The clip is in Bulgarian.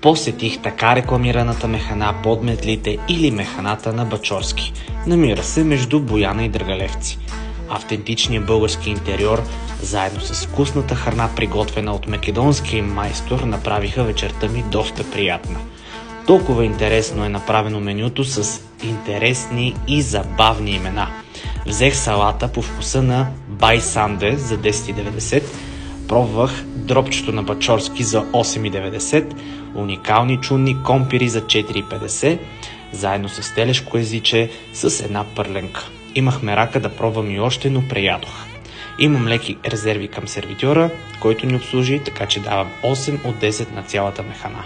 Посетих така рекламираната механа под метлите или механата на Бачорски. Намира се между Бояна и Драгалевци. Автентичният български интериор, заедно с вкусната храна, приготвена от македонския майстор, направиха вечерта ми доста приятна. Толкова интересно е направено менюто с интересни и забавни имена. Взех салата по вкуса на Бай Санде за 10,90, пробвах дропчето на Бачорски за 8,90, уникални чунни компири за 4,50, заедно с телешко езиче с една пърленка. Имахме рака да пробвам и още, но преядох. Имам леки резерви към сервитьора, който ни обслужи, така че давам 8 от 10 на цялата механа.